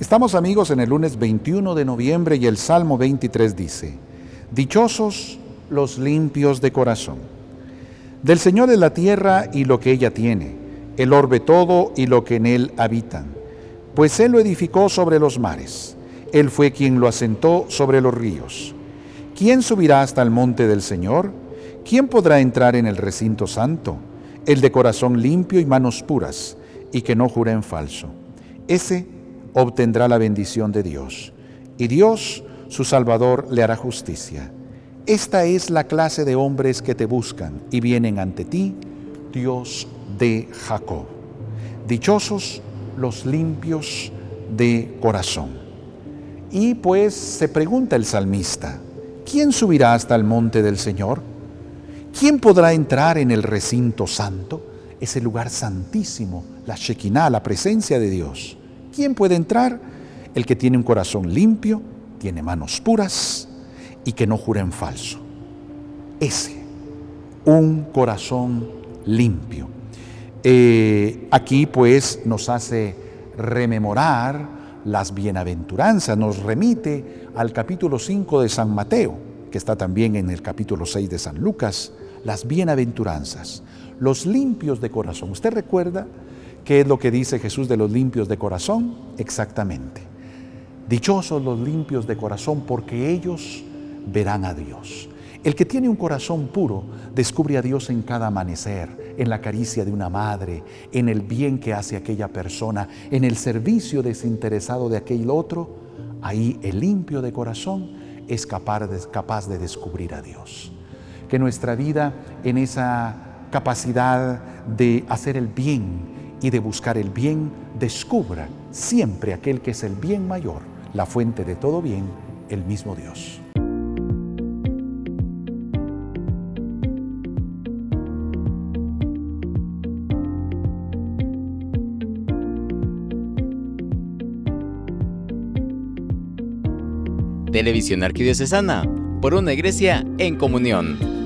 Estamos amigos en el lunes 21 de noviembre y el Salmo 23 dice, Dichosos los limpios de corazón. Del Señor es la tierra y lo que ella tiene, el orbe todo y lo que en él habitan, pues Él lo edificó sobre los mares, Él fue quien lo asentó sobre los ríos. ¿Quién subirá hasta el monte del Señor? ¿Quién podrá entrar en el recinto santo? El de corazón limpio y manos puras, y que no jure en falso. Ese obtendrá la bendición de Dios, y Dios, su Salvador, le hará justicia. Esta es la clase de hombres que te buscan y vienen ante ti, Dios de Jacob. Dichosos los limpios de corazón. Y pues se pregunta el salmista, ¿quién subirá hasta el monte del Señor? ¿Quién podrá entrar en el recinto santo, ese lugar santísimo, la Shekinah, la presencia de Dios? ¿Quién puede entrar? El que tiene un corazón limpio, tiene manos puras y que no jura en falso. Ese, un corazón limpio. Eh, aquí pues nos hace rememorar las bienaventuranzas, nos remite al capítulo 5 de San Mateo, que está también en el capítulo 6 de San Lucas, las bienaventuranzas, los limpios de corazón. ¿Usted recuerda ¿Qué es lo que dice Jesús de los limpios de corazón? Exactamente. Dichosos los limpios de corazón porque ellos verán a Dios. El que tiene un corazón puro descubre a Dios en cada amanecer, en la caricia de una madre, en el bien que hace aquella persona, en el servicio desinteresado de aquel otro. Ahí el limpio de corazón es capaz de, capaz de descubrir a Dios. Que nuestra vida en esa capacidad de hacer el bien, y de buscar el bien, descubra siempre aquel que es el bien mayor, la fuente de todo bien, el mismo Dios. Televisión Arquidiocesana, por una iglesia en comunión.